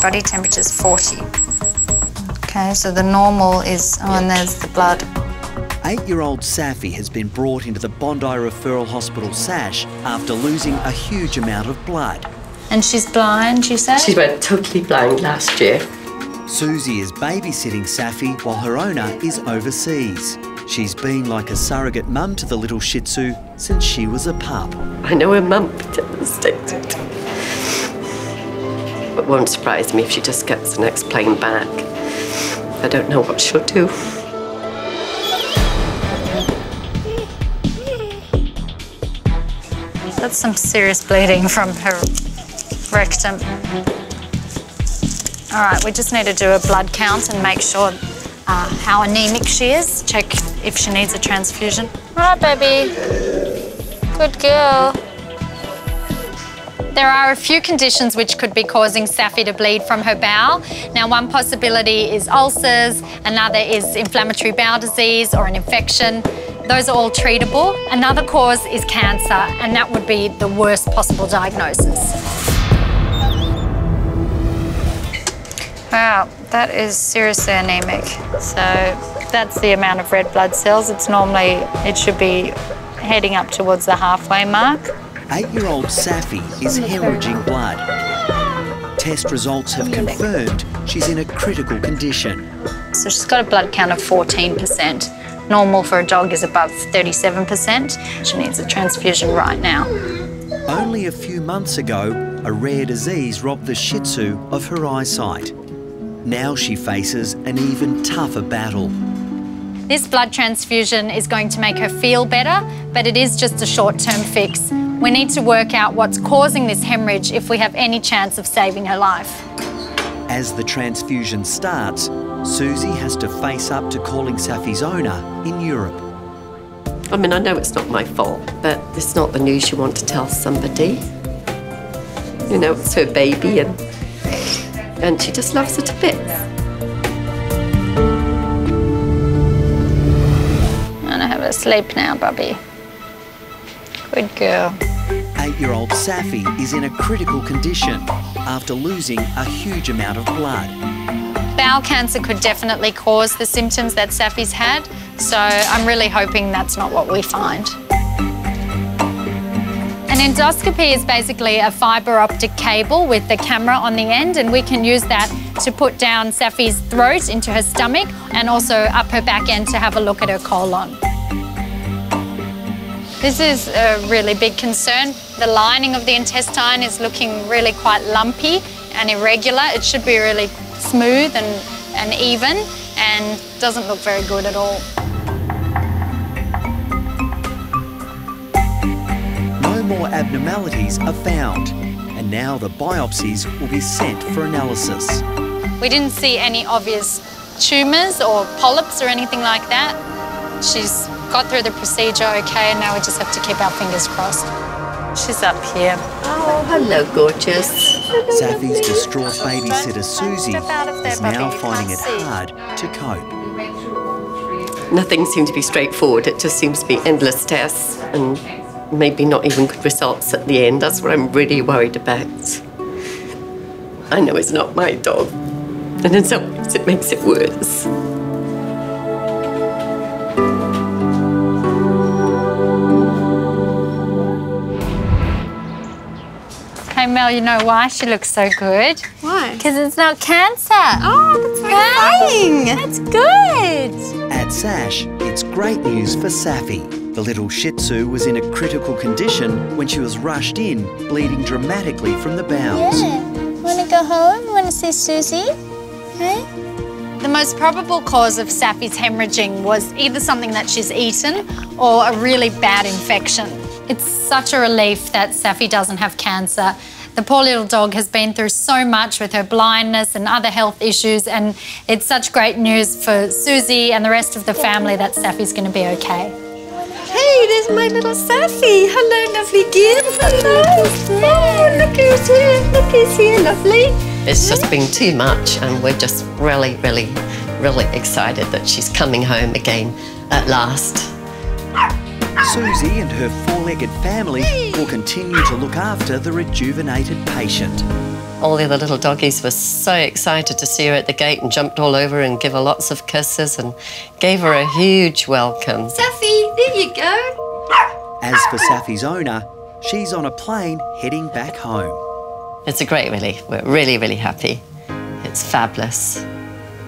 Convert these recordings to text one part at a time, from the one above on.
body temperature is 40. Okay, so the normal is, oh, and there's the blood. Eight-year-old Saffy has been brought into the Bondi Referral Hospital SASH after losing a huge amount of blood. And she's blind, you said? She went totally blind last year. Susie is babysitting Saffy while her owner is overseas. She's been like a surrogate mum to the little Shih Tzu since she was a pup. I know her mum be devastated. It won't surprise me if she just gets the next plane back. I don't know what she'll do. That's some serious bleeding from her rectum. All right, we just need to do a blood count and make sure uh, how anemic she is. Check if she needs a transfusion. All right, baby. Good girl. There are a few conditions which could be causing Saffy to bleed from her bowel. Now, one possibility is ulcers, another is inflammatory bowel disease or an infection. Those are all treatable. Another cause is cancer, and that would be the worst possible diagnosis. Wow, that is seriously anemic. So that's the amount of red blood cells. It's normally, it should be heading up towards the halfway mark. Eight-year-old Saffy is hemorrhaging blood. Test results have confirmed she's in a critical condition. So she's got a blood count of 14%. Normal for a dog is above 37%. She needs a transfusion right now. Only a few months ago, a rare disease robbed the Shih Tzu of her eyesight. Now she faces an even tougher battle. This blood transfusion is going to make her feel better, but it is just a short-term fix. We need to work out what's causing this hemorrhage if we have any chance of saving her life. As the transfusion starts, Susie has to face up to calling Saffy's owner in Europe. I mean, I know it's not my fault, but it's not the news you want to tell somebody. You know, it's her baby and and she just loves it to bits. Sleep now, Bubby. Good girl. Eight-year-old Saffy is in a critical condition after losing a huge amount of blood. Bowel cancer could definitely cause the symptoms that Saffy's had, so I'm really hoping that's not what we find. An endoscopy is basically a fibre optic cable with the camera on the end, and we can use that to put down Saffy's throat into her stomach and also up her back end to have a look at her colon. This is a really big concern. The lining of the intestine is looking really quite lumpy and irregular. It should be really smooth and, and even and doesn't look very good at all. No more abnormalities are found, and now the biopsies will be sent for analysis. We didn't see any obvious tumours or polyps or anything like that. She's got through the procedure okay, and now we just have to keep our fingers crossed. She's up here. Oh, hello, gorgeous. Saffy's distraught babysitter Susie is now finding it hard to cope. Nothing seemed to be straightforward. It just seems to be endless tests and maybe not even good results at the end. That's what I'm really worried about. I know it's not my dog, and in some ways it makes it worse. Mel, you know why she looks so good? Why? Because it's not cancer. Oh, that's very exciting. That's good. At SASH, it's great news for Saffy. The little Shih Tzu was in a critical condition when she was rushed in, bleeding dramatically from the bowels. Yeah. Want to go home? Want to see Susie? Hey? The most probable cause of Saffy's hemorrhaging was either something that she's eaten or a really bad infection. It's such a relief that Saffy doesn't have cancer. The poor little dog has been through so much with her blindness and other health issues, and it's such great news for Susie and the rest of the family that Saffy's going to be okay. Hey, there's my little Saffy. Hello, lovely dear. Hello. Oh, look who's here. Look who's here, lovely. It's just been too much, and we're just really, really, really excited that she's coming home again at last. Susie and her four-legged family will continue to look after the rejuvenated patient. All the other little doggies were so excited to see her at the gate and jumped all over and gave her lots of kisses and gave her a huge welcome. Saffy, there you go. As for Saffy's owner, she's on a plane heading back home. It's a great relief. We're really, really happy. It's fabulous.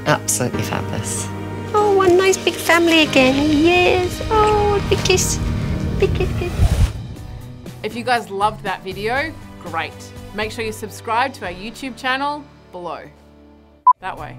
Absolutely fabulous. Oh, one nice big family again. Yes. Oh, big kiss. If you guys loved that video, great. Make sure you subscribe to our YouTube channel below. That way.